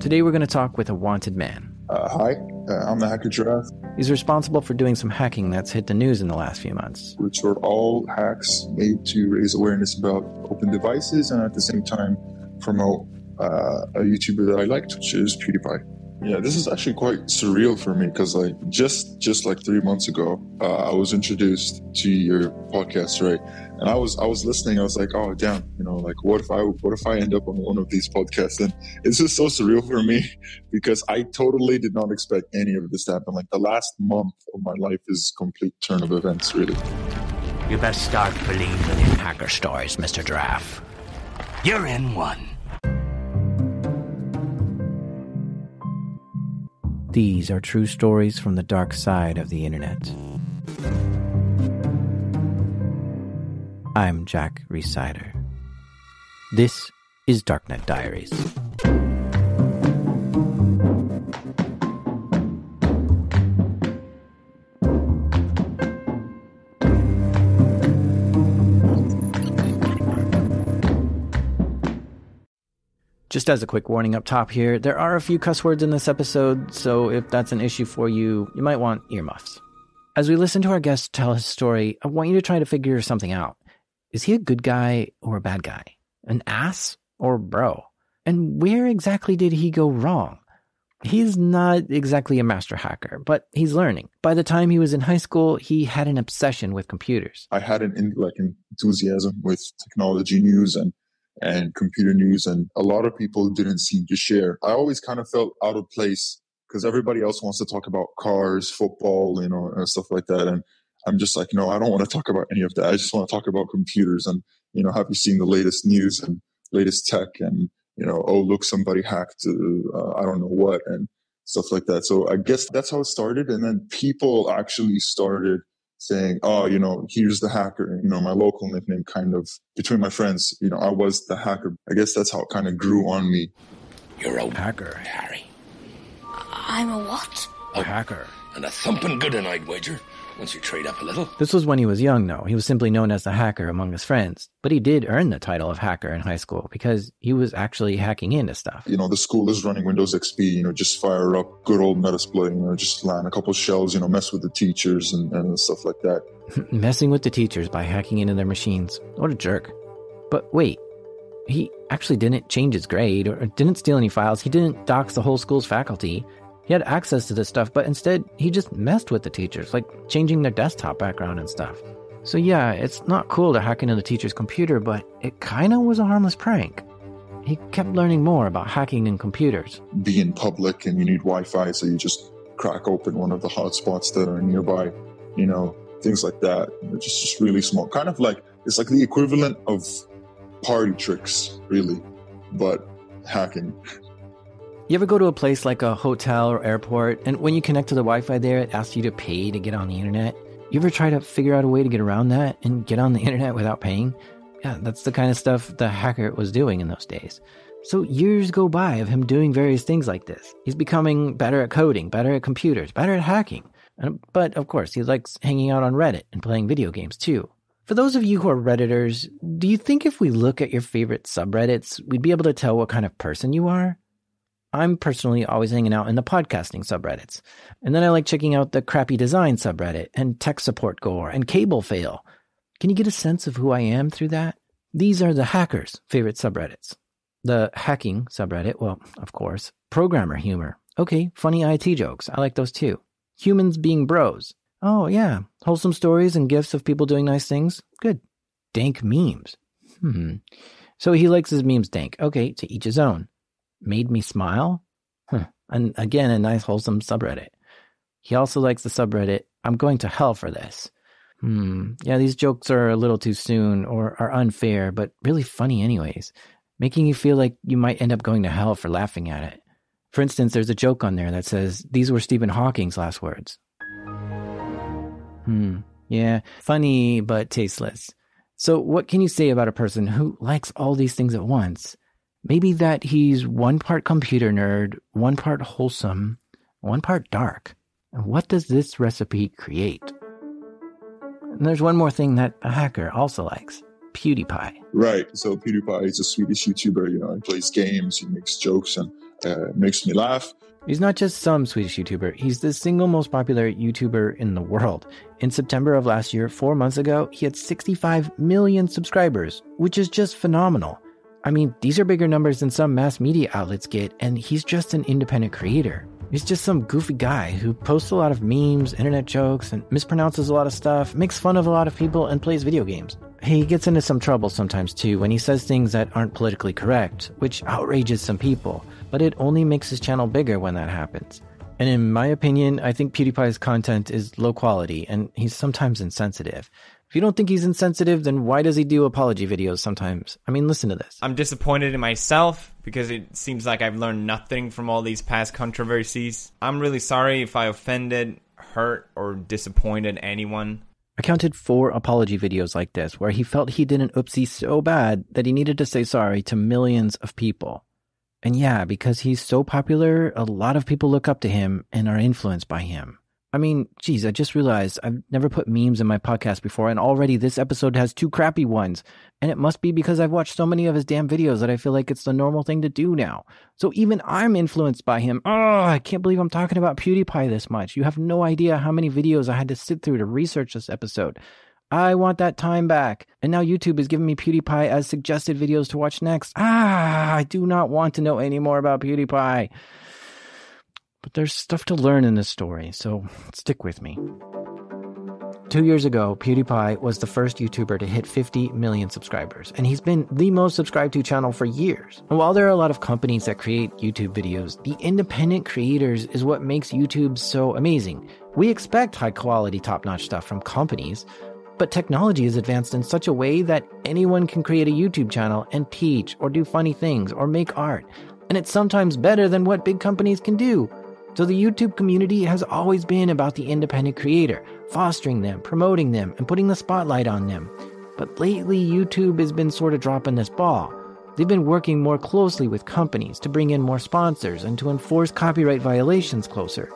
Today we're going to talk with a wanted man. Uh, hi, uh, I'm the Hacker Giraffe, He's responsible for doing some hacking that's hit the news in the last few months. which are all hacks made to raise awareness about open devices and at the same time promote uh, a YouTuber that I liked, which is PewDiePie. Yeah, this is actually quite surreal for me because like just just like three months ago, uh, I was introduced to your podcast, right? And I was I was listening. I was like, oh damn, you know, like what if I what if I end up on one of these podcasts? And it's just so surreal for me because I totally did not expect any of this to happen. Like the last month of my life is complete turn of events, really. You best start believing in hacker stories, Mr. Giraffe. You're in one. These are true stories from the dark side of the internet. I'm Jack Rhysider. This is Darknet Diaries. Just as a quick warning up top here, there are a few cuss words in this episode, so if that's an issue for you, you might want earmuffs. As we listen to our guest tell his story, I want you to try to figure something out. Is he a good guy or a bad guy? An ass or bro? And where exactly did he go wrong? He's not exactly a master hacker, but he's learning. By the time he was in high school, he had an obsession with computers. I had an like enthusiasm with technology news and and computer news, and a lot of people didn't seem to share. I always kind of felt out of place because everybody else wants to talk about cars, football, you know, and stuff like that, and I'm just like, no, I don't want to talk about any of that. I just want to talk about computers and you know, have you seen the latest news and latest tech and you know, oh look, somebody hacked, uh, I don't know what, and stuff like that. So I guess that's how it started, and then people actually started saying, oh, you know, here's the hacker. You know, my local nickname kind of between my friends, you know, I was the hacker. I guess that's how it kind of grew on me. You're a hacker, Harry. I'm a what? A hacker. And a thumping good one, I'd wager, once you trade up a little. This was when he was young, though. He was simply known as the hacker among his friends. But he did earn the title of hacker in high school because he was actually hacking into stuff. You know, the school is running Windows XP, you know, just fire up good old Metasploit, you know, just land a couple shells, you know, mess with the teachers and, and stuff like that. Messing with the teachers by hacking into their machines. What a jerk. But wait, he actually didn't change his grade or didn't steal any files. He didn't dox the whole school's faculty. He had access to this stuff, but instead he just messed with the teachers, like changing their desktop background and stuff. So yeah, it's not cool to hack into the teacher's computer, but it kinda was a harmless prank. He kept learning more about hacking in computers. Be in public and you need Wi-Fi, so you just crack open one of the hotspots that are nearby, you know, things like that. It's just, just really small. Kind of like it's like the equivalent of party tricks, really, but hacking. You ever go to a place like a hotel or airport, and when you connect to the Wi Fi there, it asks you to pay to get on the internet? You ever try to figure out a way to get around that and get on the internet without paying? Yeah, that's the kind of stuff the hacker was doing in those days. So years go by of him doing various things like this. He's becoming better at coding, better at computers, better at hacking. But of course, he likes hanging out on Reddit and playing video games too. For those of you who are Redditors, do you think if we look at your favorite subreddits, we'd be able to tell what kind of person you are? I'm personally always hanging out in the podcasting subreddits. And then I like checking out the crappy design subreddit and tech support gore and cable fail. Can you get a sense of who I am through that? These are the hackers' favorite subreddits. The hacking subreddit, well, of course. Programmer humor. Okay, funny IT jokes. I like those too. Humans being bros. Oh, yeah. Wholesome stories and gifts of people doing nice things. Good. Dank memes. Hmm. So he likes his memes dank. Okay, to each his own made me smile. Huh. And again, a nice wholesome subreddit. He also likes the subreddit, I'm going to hell for this. Hmm. Yeah, these jokes are a little too soon or are unfair, but really funny anyways, making you feel like you might end up going to hell for laughing at it. For instance, there's a joke on there that says, These were Stephen Hawking's last words. Hmm. Yeah, funny, but tasteless. So, what can you say about a person who likes all these things at once? Maybe that he's one part computer nerd, one part wholesome, one part dark. And what does this recipe create? And there's one more thing that a hacker also likes PewDiePie. Right. So PewDiePie is a Swedish YouTuber. You know, he plays games, he makes jokes, and uh, makes me laugh. He's not just some Swedish YouTuber, he's the single most popular YouTuber in the world. In September of last year, four months ago, he had 65 million subscribers, which is just phenomenal. I mean, these are bigger numbers than some mass media outlets get, and he's just an independent creator. He's just some goofy guy who posts a lot of memes, internet jokes, and mispronounces a lot of stuff, makes fun of a lot of people, and plays video games. He gets into some trouble sometimes too when he says things that aren't politically correct, which outrages some people, but it only makes his channel bigger when that happens. And in my opinion, I think PewDiePie's content is low quality and he's sometimes insensitive. If you don't think he's insensitive, then why does he do apology videos sometimes? I mean, listen to this. I'm disappointed in myself because it seems like I've learned nothing from all these past controversies. I'm really sorry if I offended, hurt, or disappointed anyone. I counted four apology videos like this where he felt he did an oopsie so bad that he needed to say sorry to millions of people. And yeah, because he's so popular, a lot of people look up to him and are influenced by him. I mean, geez, I just realized I've never put memes in my podcast before, and already this episode has two crappy ones. And it must be because I've watched so many of his damn videos that I feel like it's the normal thing to do now. So even I'm influenced by him. Oh, I can't believe I'm talking about PewDiePie this much. You have no idea how many videos I had to sit through to research this episode. I want that time back. And now YouTube is giving me PewDiePie as suggested videos to watch next. Ah, I do not want to know any more about PewDiePie. But there's stuff to learn in this story, so stick with me. Two years ago, PewDiePie was the first YouTuber to hit 50 million subscribers, and he's been the most subscribed to channel for years. And while there are a lot of companies that create YouTube videos, the independent creators is what makes YouTube so amazing. We expect high quality, top notch stuff from companies, but technology is advanced in such a way that anyone can create a YouTube channel and teach or do funny things or make art. And it's sometimes better than what big companies can do. So the YouTube community has always been about the independent creator, fostering them, promoting them, and putting the spotlight on them. But lately, YouTube has been sort of dropping this ball. They've been working more closely with companies to bring in more sponsors and to enforce copyright violations closer.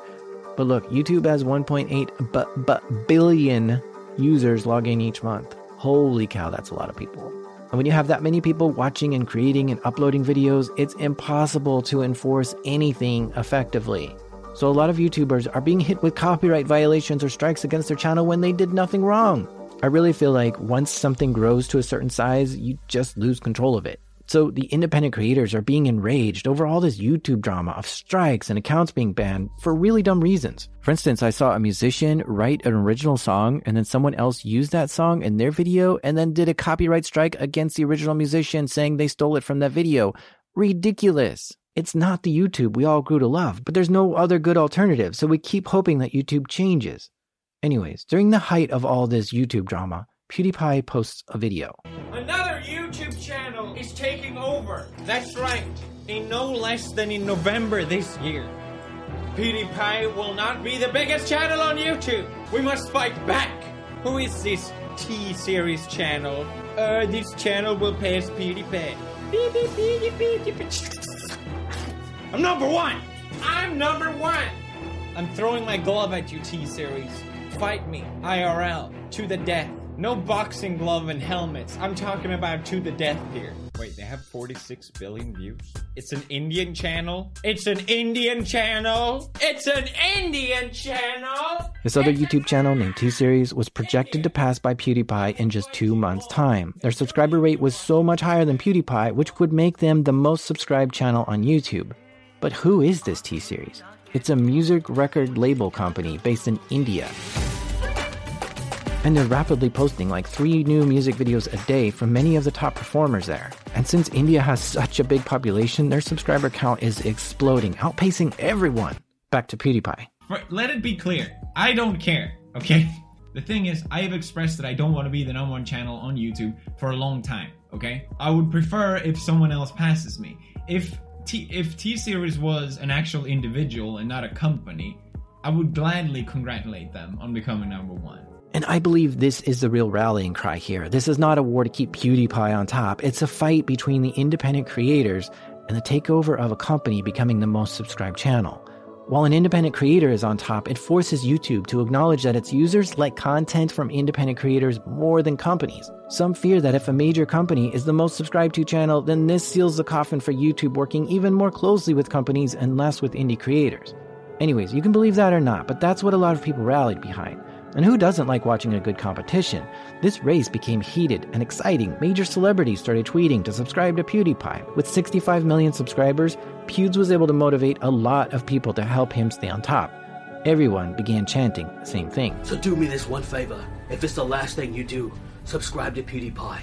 But look, YouTube has 1.8 b- b- billion users logging each month. Holy cow, that's a lot of people. And when you have that many people watching and creating and uploading videos, it's impossible to enforce anything effectively. So a lot of YouTubers are being hit with copyright violations or strikes against their channel when they did nothing wrong. I really feel like once something grows to a certain size, you just lose control of it. So the independent creators are being enraged over all this YouTube drama of strikes and accounts being banned for really dumb reasons. For instance, I saw a musician write an original song and then someone else used that song in their video and then did a copyright strike against the original musician saying they stole it from that video. Ridiculous. It's not the YouTube we all grew to love, but there's no other good alternative, so we keep hoping that YouTube changes. Anyways, during the height of all this YouTube drama, PewDiePie posts a video. Another over. That's right. In no less than in November this year. PewDiePie will not be the biggest channel on YouTube. We must fight back. Who is this T Series channel? Uh, this channel will PewDiePie. Beep, beep, beep. I'm number one. I'm number one. I'm throwing my glove at you, T Series. Fight me, IRL, to the death. No boxing glove and helmets. I'm talking about to the death here. Wait, they have 46 billion views? It's an Indian channel? It's an Indian channel? It's an Indian channel? This other YouTube channel named T Series was projected to pass by PewDiePie in just two months' time. Their subscriber rate was so much higher than PewDiePie, which would make them the most subscribed channel on YouTube. But who is this T Series? It's a music record label company based in India. And they're rapidly posting like three new music videos a day from many of the top performers there. And since India has such a big population, their subscriber count is exploding, outpacing everyone. Back to PewDiePie. Let it be clear, I don't care, okay? The thing is, I have expressed that I don't want to be the number one channel on YouTube for a long time, okay? I would prefer if someone else passes me. If T if T Series was an actual individual and not a company, I would gladly congratulate them on becoming number one. And I believe this is the real rallying cry here. This is not a war to keep PewDiePie on top. It's a fight between the independent creators and the takeover of a company becoming the most subscribed channel. While an independent creator is on top, it forces YouTube to acknowledge that its users like content from independent creators more than companies. Some fear that if a major company is the most subscribed to channel, then this seals the coffin for YouTube working even more closely with companies and less with indie creators. Anyways, you can believe that or not, but that's what a lot of people rallied behind. And who doesn't like watching a good competition? This race became heated and exciting. Major celebrities started tweeting to subscribe to PewDiePie. With 65 million subscribers, Pewds was able to motivate a lot of people to help him stay on top. Everyone began chanting the same thing. So do me this one favor. If it's the last thing you do, subscribe to PewDiePie.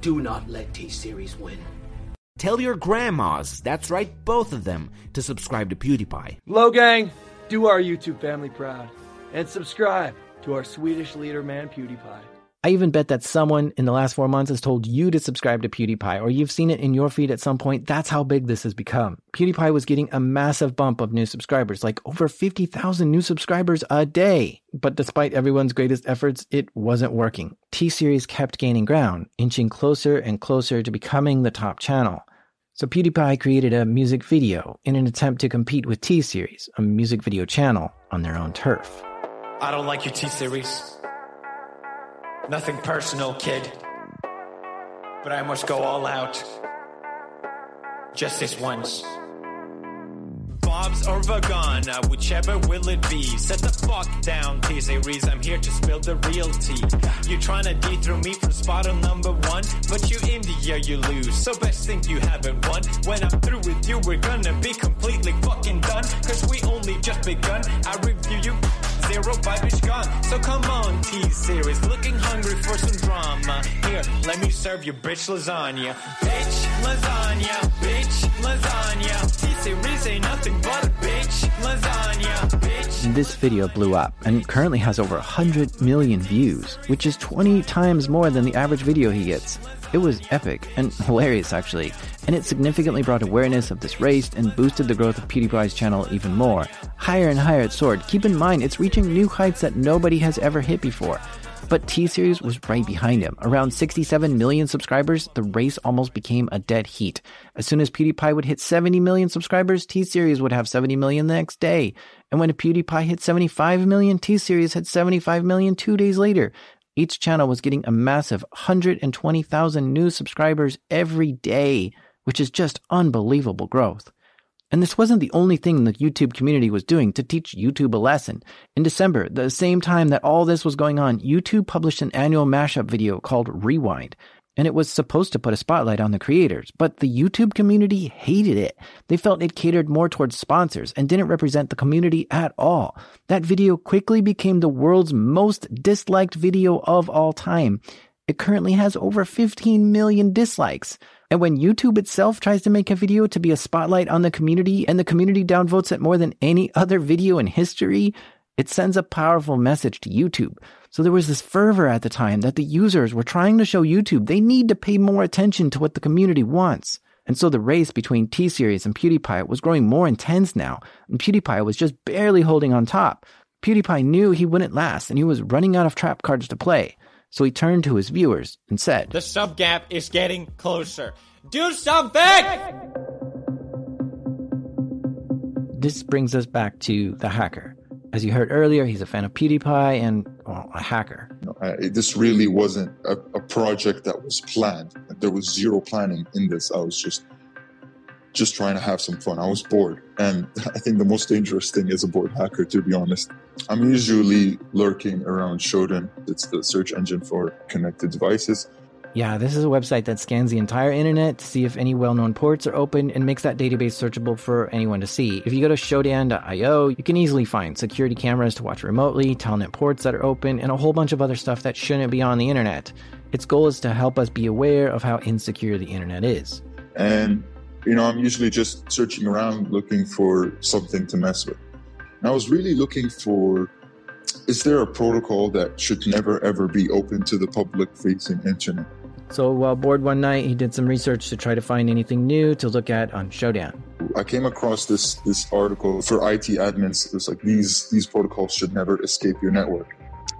Do not let T Series win. Tell your grandmas, that's right, both of them, to subscribe to PewDiePie. Hello, gang. Do our YouTube family proud and subscribe to our Swedish leader man PewDiePie. I even bet that someone in the last four months has told you to subscribe to PewDiePie, or you've seen it in your feed at some point. That's how big this has become. PewDiePie was getting a massive bump of new subscribers, like over 50,000 new subscribers a day. But despite everyone's greatest efforts, it wasn't working. T Series kept gaining ground, inching closer and closer to becoming the top channel. So PewDiePie created a music video in an attempt to compete with T Series, a music video channel on their own turf. I don't like your T series. Nothing personal, kid. But I must go all out. Just this once. Bob's or Vagana, whichever will it be. Set the fuck down, T series. I'm here to spill the real tea. You tryna dethrone me from spot on number one, but you in the year you lose. So best think you haven't won. When I'm through with you, we're gonna be completely fucking done. Cause we only just begun. I review you zero is gone. So come on, T series, looking hungry for some drama. Here, let me serve you bitch lasagna. Bitch lasagna, bitch lasagna. T series ain't nothing but a bitch lasagna, bitch. This video blew up and currently has over 100 million views, which is 20 times more than the average video he gets. It was epic and hilarious, actually, and it significantly brought awareness of this race and boosted the growth of PewDiePie's channel even more. Higher and higher it soared. Keep in mind, it's reaching new heights that nobody has ever hit before. But T Series was right behind him. Around 67 million subscribers, the race almost became a dead heat. As soon as PewDiePie would hit 70 million subscribers, T Series would have 70 million the next day. And when PewDiePie hit 75 million, T Series had 75 million two days later. Each channel was getting a massive 120,000 new subscribers every day, which is just unbelievable growth. And this wasn't the only thing the YouTube community was doing to teach YouTube a lesson. In December, the same time that all this was going on, YouTube published an annual mashup video called Rewind. And it was supposed to put a spotlight on the creators, but the YouTube community hated it. They felt it catered more towards sponsors and didn't represent the community at all. That video quickly became the world's most disliked video of all time. It currently has over 15 million dislikes. And when YouTube itself tries to make a video to be a spotlight on the community and the community downvotes it more than any other video in history, it sends a powerful message to YouTube. So there was this fervor at the time that the users were trying to show YouTube they need to pay more attention to what the community wants. And so the race between T Series and PewDiePie was growing more intense now, and PewDiePie was just barely holding on top. PewDiePie knew he wouldn't last, and he was running out of trap cards to play. So he turned to his viewers and said, The sub gap is getting closer. Do something! This brings us back to the hacker. As you heard earlier, he's a fan of PewDiePie and a hacker. Uh, I, this really wasn't a, a project that was planned. There was zero planning in this. I was just just trying to have some fun. I was bored. And I think the most dangerous thing is a bored hacker, to be honest. I'm usually lurking around Shodan. It's the search engine for connected devices. Yeah, this is a website that scans the entire internet to see if any well known ports are open and makes that database searchable for anyone to see. If you go to Shodan.io, you can easily find security cameras to watch remotely, telnet ports that are open, and a whole bunch of other stuff that shouldn't be on the internet. Its goal is to help us be aware of how insecure the internet is. And, you know, I'm usually just searching around looking for something to mess with. And I was really looking for is there a protocol that should never ever be open to the public facing internet? So while bored one night, he did some research to try to find anything new to look at on Shodan. I came across this this article for IT admins. It was like these these protocols should never escape your network.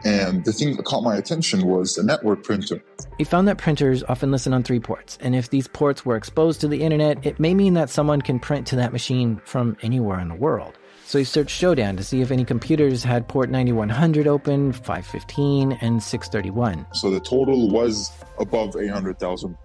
And the thing that caught my attention was the network printer. He found that printers often listen on three ports, and if these ports were exposed to the internet, it may mean that someone can print to that machine from anywhere in the world. So he searched Shodan to see if any computers had port 9100 open, 515, and 631. So the total was above 800,000.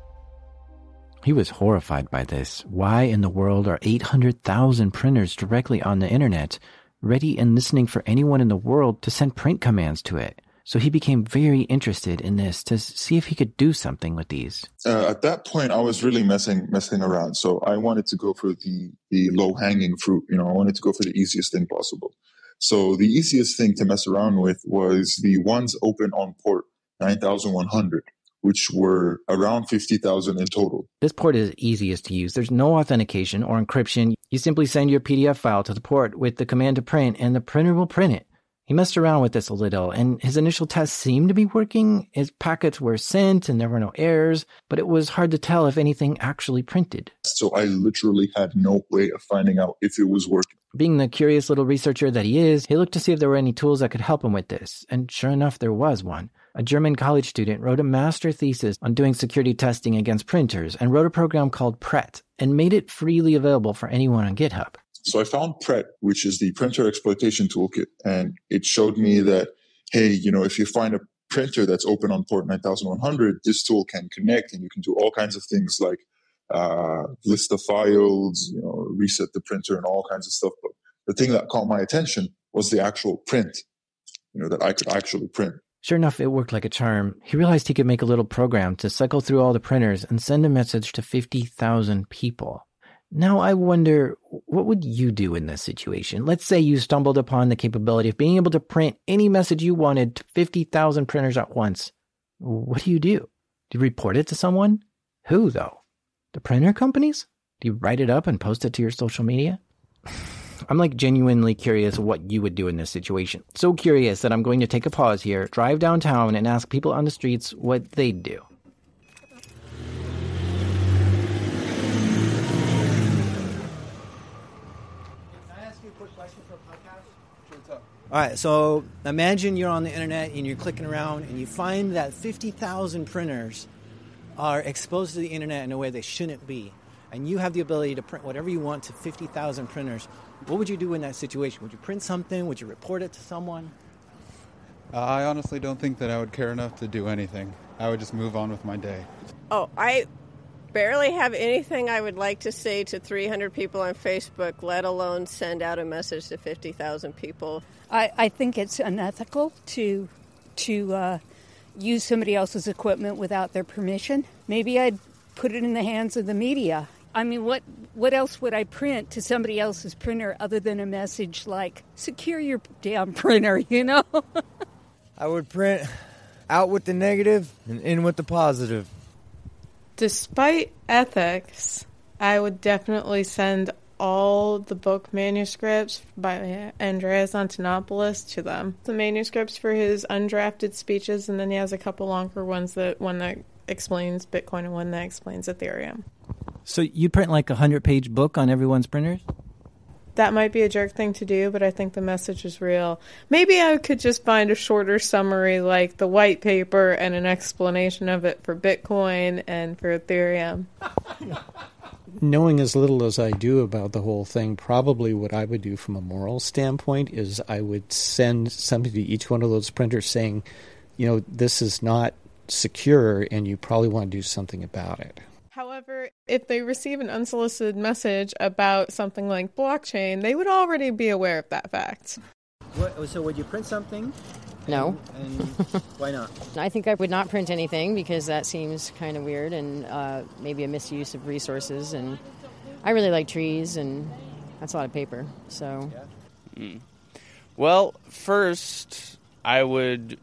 He was horrified by this. Why in the world are 800,000 printers directly on the internet, ready and listening for anyone in the world to send print commands to it? So he became very interested in this to see if he could do something with these. Uh, at that point, I was really messing messing around. So I wanted to go for the the low hanging fruit. You know, I wanted to go for the easiest thing possible. So the easiest thing to mess around with was the ones open on port 9100 which were around 50,000 in total. This port is easiest to use. There's no authentication or encryption. You simply send your PDF file to the port with the command to print, and the printer will print it. He messed around with this a little, and his initial tests seemed to be working. His packets were sent, and there were no errors, but it was hard to tell if anything actually printed. So I literally had no way of finding out if it was working. Being the curious little researcher that he is, he looked to see if there were any tools that could help him with this, and sure enough, there was one. A German college student wrote a master thesis on doing security testing against printers and wrote a program called PRET and made it freely available for anyone on GitHub. So I found PRET, which is the printer exploitation toolkit, and it showed me that, hey, you know, if you find a printer that's open on port 9100, this tool can connect and you can do all kinds of things like uh, list the files, you know, reset the printer and all kinds of stuff. But the thing that caught my attention was the actual print, you know, that I could actually print. Sure enough, it worked like a charm. He realized he could make a little program to cycle through all the printers and send a message to 50,000 people. Now I wonder, what would you do in this situation? Let's say you stumbled upon the capability of being able to print any message you wanted to 50,000 printers at once. What do you do? Do you report it to someone? Who, though? The printer companies? Do you write it up and post it to your social media? I'm like genuinely curious what you would do in this situation. So curious that I'm going to take a pause here, drive downtown, and ask people on the streets what they'd do. All right, so imagine you're on the internet and you're clicking around and you find that 50,000 printers are exposed to the internet in a way they shouldn't be. And you have the ability to print whatever you want to 50,000 printers. What would you do in that situation? Would you print something? Would you report it to someone? Uh, I honestly don't think that I would care enough to do anything. I would just move on with my day. Oh, I barely have anything I would like to say to 300 people on Facebook, let alone send out a message to 50,000 people. I, I think it's unethical to to uh, use somebody else's equipment without their permission. Maybe I'd put it in the hands of the media. I mean, what what else would I print to somebody else's printer other than a message like "secure your damn printer"? You know. I would print out with the negative and in with the positive. Despite ethics, I would definitely send all the book manuscripts by Andreas Antonopoulos to them. The manuscripts for his undrafted speeches, and then he has a couple longer ones that one that explains Bitcoin and one that explains Ethereum. So you print like a hundred page book on everyone's printers? That might be a jerk thing to do, but I think the message is real. Maybe I could just find a shorter summary like the white paper and an explanation of it for Bitcoin and for Ethereum. Knowing as little as I do about the whole thing, probably what I would do from a moral standpoint is I would send something to each one of those printers saying, you know, this is not secure and you probably want to do something about it. However, if they receive an unsolicited message about something like blockchain, they would already be aware of that fact. What, so, would you print something? No. And, and why not? I think I would not print anything because that seems kind of weird and uh, maybe a misuse of resources. And I really like trees, and that's a lot of paper. So. Mm. Well, first, I would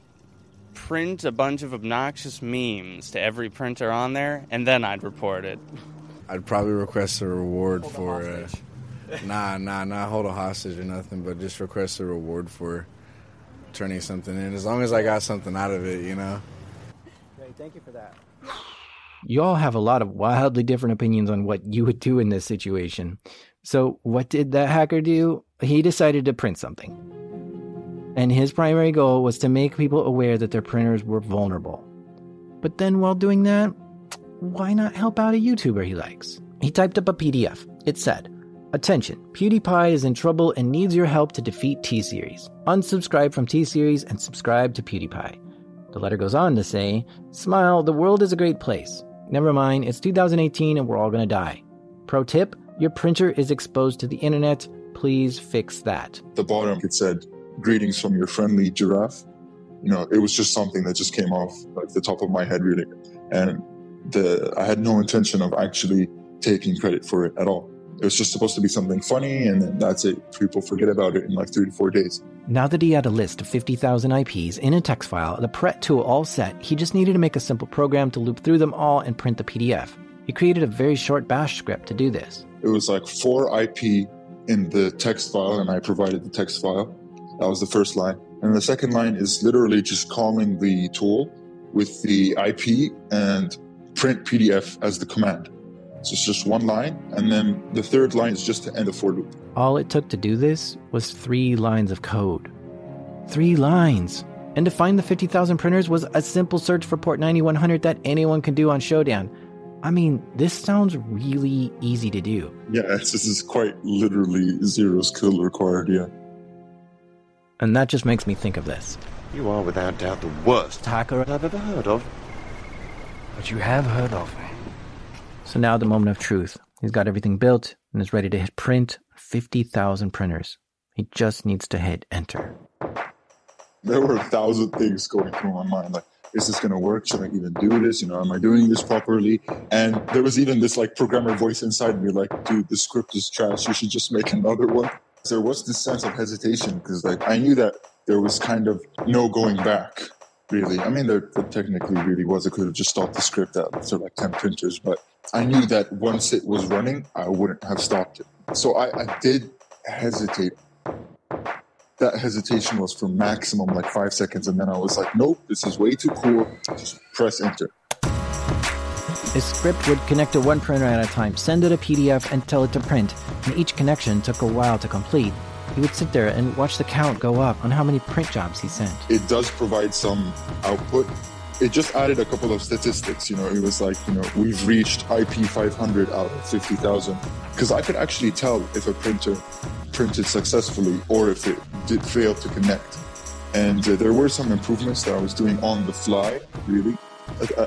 print a bunch of obnoxious memes to every printer on there, and then I'd report it. I'd probably request a reward hold for. Uh, nah, nah, nah. hold a hostage or nothing, but just request a reward for turning something in. As long as I got something out of it, you know. Great, thank you for that. You all have a lot of wildly different opinions on what you would do in this situation. So, what did that hacker do? He decided to print something. And his primary goal was to make people aware that their printers were vulnerable. But then while doing that, why not help out a YouTuber he likes? He typed up a PDF. It said, Attention, PewDiePie is in trouble and needs your help to defeat T Series. Unsubscribe from T Series and subscribe to PewDiePie. The letter goes on to say, Smile, the world is a great place. Never mind, it's 2018 and we're all gonna die. Pro tip your printer is exposed to the internet. Please fix that. the bottom it said greetings from your friendly giraffe. You know it was just something that just came off like the top of my head really. And the i had no intention of actually taking credit for it at all. It was just supposed to be something funny and then that's it. People forget about it in like three to four days. Now that he had a list of 50,000 IPs in a text file, the PRET tool all set, he just needed to make a simple program to loop through them all and print the PDF. He created a very short bash script to do this. it was like four ip in the text file and i provided the text file that was the first line and the second line is literally just calling the tool with the ip and print pdf as the command so it's just one line and then the third line is just to end a for loop All it took to do this was three lines of code. Three lines! And to find the 50,000 printers was a simple search for port 9100 that anyone can do on Shodan. I mean, this sounds really easy to do. yeah this is quite literally zero skill required yeah And that just makes me think of this. You are without doubt the worst hacker I've ever heard of. But you have heard of me. So now the moment of truth. He's got everything built and is ready to hit print 50,000 printers. He just needs to hit enter. there were a thousand things going through my mind like is this going to work should i even do this you know am i doing this properly and there was even this like programmer voice inside me like dude the script is trash you should just make another one there was this sense of hesitation? Because like i knew that there was kind of no going back really. I mean there, there technically really was. I could have just stopped the script after like 10 printers but i knew that once it was running i wouldn't have stopped it. So i, I did hesitate. That hesitation was for maximum like five seconds, and then I was like, nope, this is way too cool. Just press enter. His script would connect to one printer at a time, send it a PDF, and tell it to print. And each connection took a while to complete. He would sit there and watch the count go up on how many print jobs he sent. It does provide some output. It just added a couple of statistics. You know, it was like, you know, we've reached IP 500 out of 50,000. Because I could actually tell if a printer printed successfully or if it did fail to connect. And uh, there were some improvements that I was doing on the fly, really.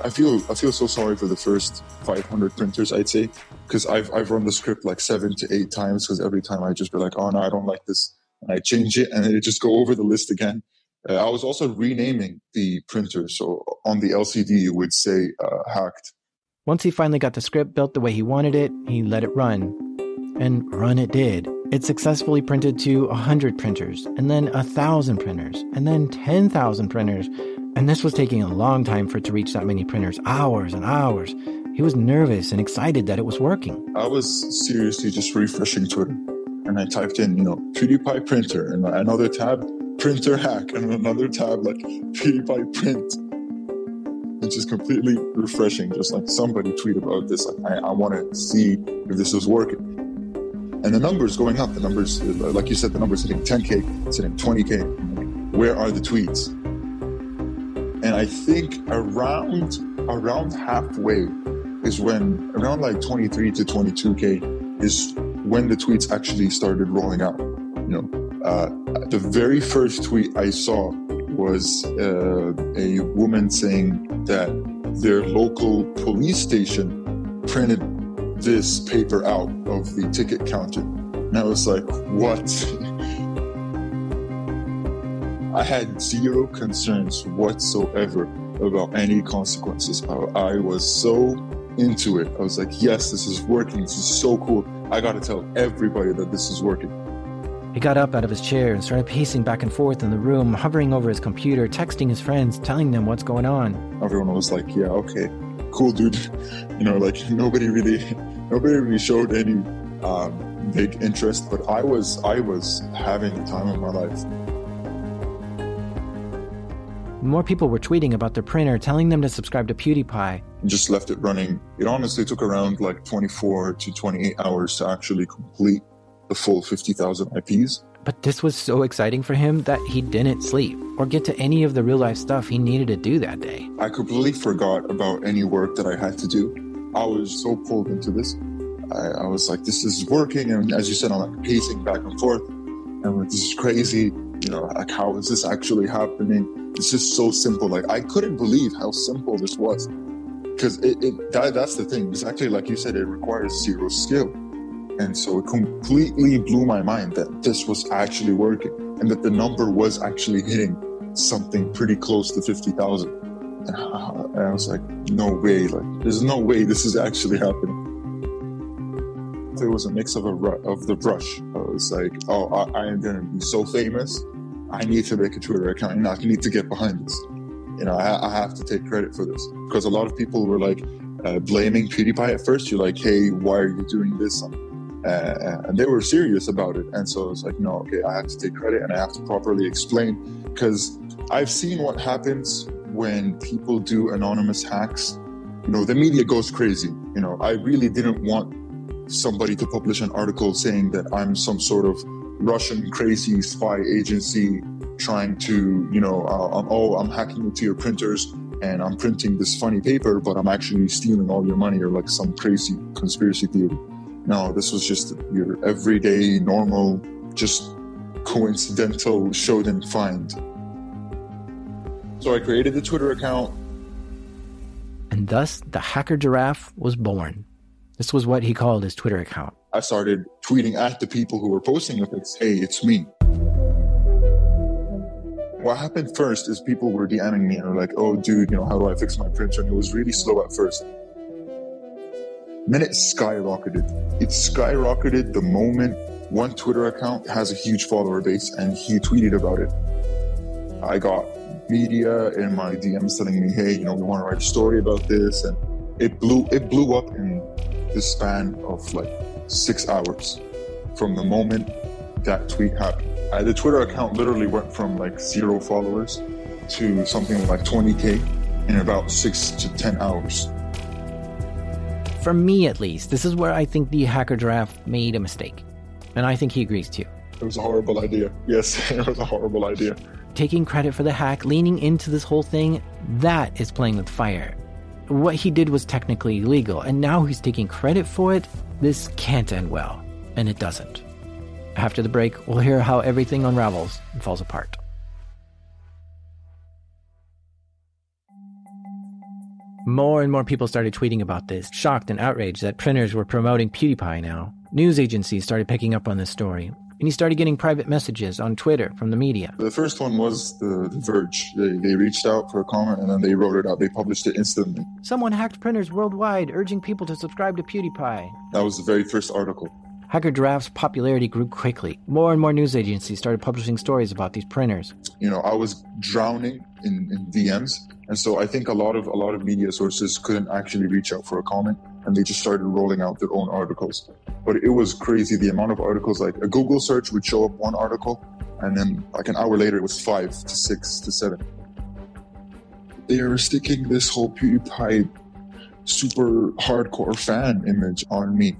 I, feel I feel so sorry for the first 500 printers, I'd say, because I've I've run the script like seven to eight times. Because every time I just be like, oh no, I don't like this, and I change it, and then it just go over the list again. Uh, I was also renaming the printer, so on the LCD it would say uh, hacked. Once he finally got the script built the way he wanted it, he let it run. And run it did. It successfully printed to 100 printers, and then 1,000 printers, and then 10,000 printers. And this was taking a long time for it to reach that many printers hours and hours. He was nervous and excited that it was working. I was seriously just refreshing Twitter, and I typed in, you know, PewDiePie printer, and another tab, printer hack, and another tab like PewDiePie print. It's just completely refreshing. Just like somebody tweet about this. Like, I, I want to see if this is working. And the numbers going up. The numbers, like you said, the numbers hitting 10k, it's hitting 20k. Where are the tweets? And I think around around halfway is when around like 23 to 22k is when the tweets actually started rolling out. You know, uh, the very first tweet I saw was uh, a woman saying that their local police station printed this paper out of the ticket counter. And I was like, what? I had zero concerns whatsoever about any consequences. I, I was so into it. I was like, yes, this is working. This is so cool. I got to tell everybody that this is working. He got up out of his chair and started pacing back and forth in the room, hovering over his computer, texting his friends, telling them what's going on. Everyone was like, yeah, okay, cool, dude. You know, like nobody really, nobody really showed any um, big interest, but I was, I was having the time of my life. More people were tweeting about their printer, telling them to subscribe to PewDiePie. Just left it running. It honestly took around like 24 to 28 hours to actually complete the full 50,000 IPs. But this was so exciting for him that he didn't sleep or get to any of the real life stuff he needed to do that day. I completely forgot about any work that I had to do. I was so pulled into this. I, I was like, this is working. And as you said, I'm like pacing back and forth. And like, this is crazy. You know, like, how is this actually happening? It's just so simple. Like, I couldn't believe how simple this was. Because it, it that, that's the thing. Exactly like you said, it requires zero skill. And so it completely blew my mind that this was actually working and that the number was actually hitting something pretty close to 50,000. And I was like, no way, like, there's no way this is actually happening. It was a mix of a of the rush. I was like, oh, I, I am going to be so famous. I need to make a Twitter account and I need to get behind this. You know, I, I have to take credit for this because a lot of people were like uh, blaming PewDiePie at first. You're like, hey, why are you doing this? Uh, and they were serious about it. And so it's like, no, okay, I have to take credit and I have to properly explain because I've seen what happens when people do anonymous hacks. You know, the media goes crazy. You know, I really didn't want somebody to publish an article saying that I'm some sort of Russian crazy spy agency trying to, you know, uh, oh, I'm hacking into your printers and I'm printing this funny paper, but I'm actually stealing all your money or like some crazy conspiracy theory. No, this was just your everyday, normal, just coincidental show and find. So I created the Twitter account. And thus, the Hacker Giraffe was born. This was what he called his Twitter account. I started tweeting at the people who were posting the pics, hey, it's me. What happened first is people were DMing me and were like, oh, dude, you know, how do I fix my printer? And it was really slow at first. Then it skyrocketed. It skyrocketed the moment one Twitter account has a huge follower base and he tweeted about it. I got media in my DMs telling me, hey, you know, we want to write a story about this. And it blew it blew up in the span of like six hours from the moment that tweet happened. Uh, the Twitter account literally went from like zero followers to something like 20k in about six to 10 hours. For me, at least, this is where I think the Hacker Giraffe made a mistake. And I think he agrees too. It was a horrible idea. Yes, it was a horrible idea. Taking credit for the hack, leaning into this whole thing, that is playing with fire. What he did was technically illegal, and now he's taking credit for it. This can't end well. And it doesn't. After the break, we'll hear how everything unravels and falls apart. More and more people started tweeting about this, shocked and outraged that printers were promoting PewDiePie now. News agencies started picking up on this story, and he started getting private messages on Twitter from the media. The first one was the, the Verge. They, they reached out for a comment and then they wrote it out. They published it instantly. Someone hacked printers worldwide, urging people to subscribe to PewDiePie. That was the very first article. Hacker Giraffe's popularity grew quickly. More and more news agencies started publishing stories about these printers. You know, I was drowning in, in DMs, and so I think a lot of a lot of media sources couldn't actually reach out for a comment, and they just started rolling out their own articles. But it was crazy the amount of articles. Like a Google search would show up one article, and then like an hour later it was five to six to seven. They are sticking this whole PewDiePie super hardcore fan image on me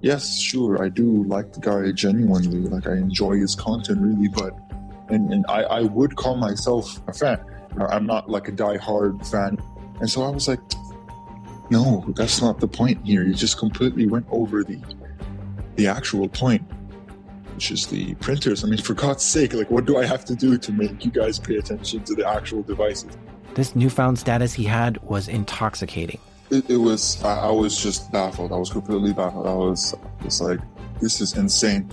yes, sure, I do like the guy genuinely. Like I enjoy his content really, but and, and I, I would call myself a fan. I'm not like a die-hard fan. And so I was like, no, that's not the point here. You just completely went over the the actual point, which is the printers. I mean, for God's sake, like what do I have to do to make you guys pay attention to the actual devices? This newfound status he had was intoxicating it, it was I, I, was just baffled. I was completely baffled. I was just like, this is insane.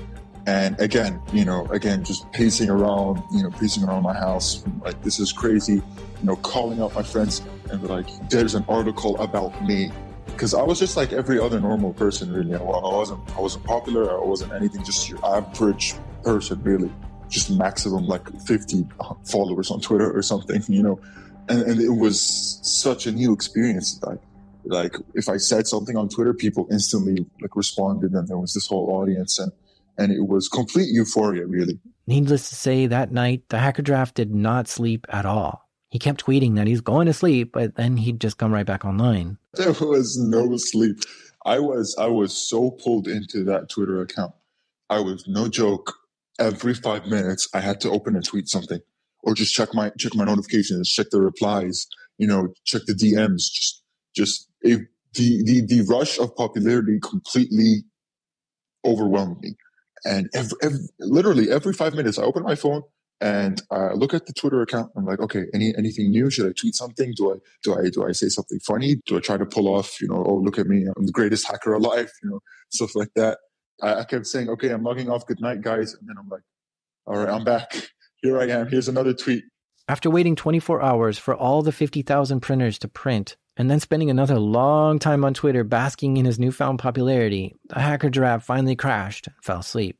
And again, you know, again, just pacing around, you know, pacing around my house, like this is crazy. You know, calling out my friends and be like, there's an article about me. Because I was just like every other normal person, really. I wasn't, I wasn't popular. I wasn't anything. Just your average person, really. Just maximum like 50 uh, followers on Twitter or something, you know. And, and it was such a new experience. Like like if I said something on Twitter, people instantly like responded, and there was this whole audience, and and it was complete euphoria, really. Needless to say, that night the Hacker Giraffe did not sleep at all. He kept tweeting that he's going to sleep, but then he'd just come right back online. There was no sleep. I was I was so pulled into that Twitter account. I was no joke every five minutes I had to open and tweet something, or just check my check my notifications, check the replies, you know, check the DMs. Just just it, the the the rush of popularity completely overwhelmed me. And every, every, literally every five minutes, I open my phone and I look at the Twitter account. I'm like, okay, any anything new? Should I tweet something? Do I do I do I say something funny? Do I try to pull off, you know, oh look at me, I'm the greatest hacker alive, you know, stuff like that. I, I kept saying, okay, I'm logging off. Good night, guys. And then I'm like, all right, I'm back. Here I am. Here's another tweet. After waiting 24 hours for all the 50,000 printers to print, and then spending another long time on Twitter basking in his newfound popularity, the hacker giraffe finally crashed and fell asleep.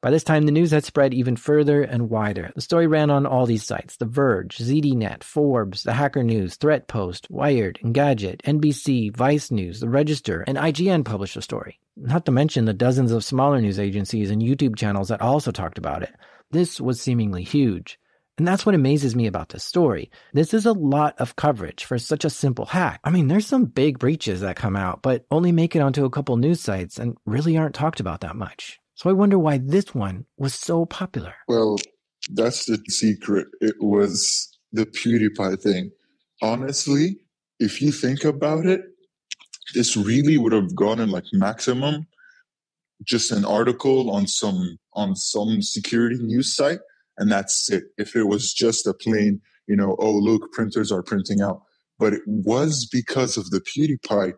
By this time, the news had spread even further and wider. The story ran on all these sites The Verge, ZDNet, Forbes, The Hacker News, ThreatPost, Wired, Engadget, NBC, Vice News, The Register, and IGN published the story. Not to mention the dozens of smaller news agencies and YouTube channels that also talked about it. This was seemingly huge. And that's what amazes me about this story. This is a lot of coverage for such a simple hack. I mean, there's some big breaches that come out, but only make it onto a couple news sites and really aren't talked about that much. So I wonder why this one was so popular. Well, that's the secret. It was the PewDiePie thing. Honestly, if you think about it, this really would have gotten like maximum just an article on some on some security news site and that's it. If it was just a plain you know oh look printers are printing out. But it was because of the pewdiepie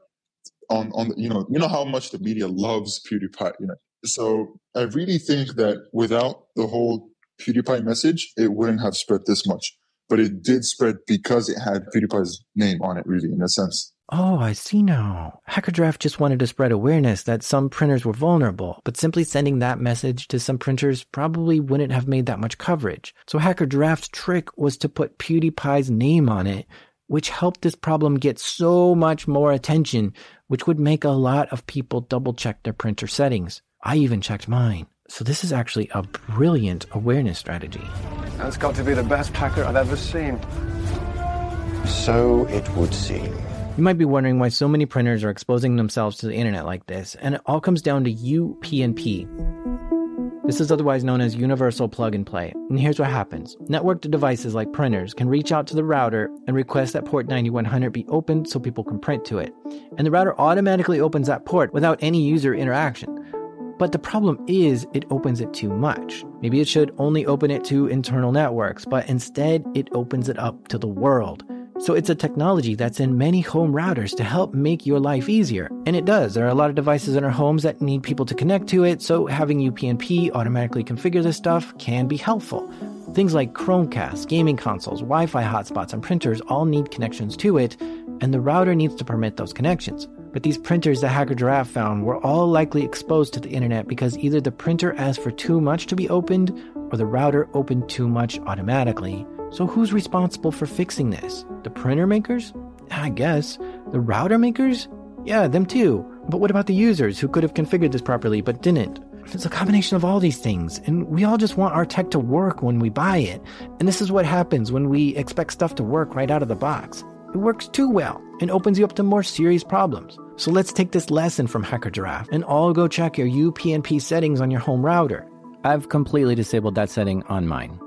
on on the, you know you know how much the media loves pewdiepie you know. So i really think that without the whole pewdiepie message it wouldn't have spread this much. But it did spread because it had pewdiepie's name on it really in a sense Oh, I see now. Hacker Giraffe just wanted to spread awareness that some printers were vulnerable, but simply sending that message to some printers probably wouldn't have made that much coverage. So Hacker Giraffe's trick was to put PewDiePie's name on it, which helped this problem get so much more attention, which would make a lot of people double check their printer settings. I even checked mine. So this is actually a brilliant awareness strategy. That's got to be the best hacker I've ever seen. So it would seem. You might be wondering why so many printers are exposing themselves to the internet like this, and it all comes down to UPnP. This is otherwise known as Universal Plug and Play. And here's what happens networked devices like printers can reach out to the router and request that port 9100 be opened so people can print to it. And the router automatically opens that port without any user interaction. But the problem is it opens it too much. Maybe it should only open it to internal networks, but instead it opens it up to the world. So it's a technology that's in many home routers to help make your life easier. And it does. There are a lot of devices in our homes that need people to connect to it, so having UPnP automatically configure this stuff can be helpful. Things like Chromecast, gaming consoles, Wi Fi hotspots, and printers all need connections to it, and the router needs to permit those connections. But these printers that Hacker Giraffe found were all likely exposed to the internet because either the printer asked for too much to be opened or the router opened too much automatically. So who's responsible for fixing this? The printer makers? I guess. The router makers? Yeah, them too. But what about the users who could have configured this properly but didn't? It's a combination of all these things, and we all just want our tech to work when we buy it. And this is what happens when we expect stuff to work right out of the box. It works too well and opens you up to more serious problems. So let's take this lesson from Hacker Giraffe and all go check your UPnP settings on your home router. I've completely disabled that setting on mine.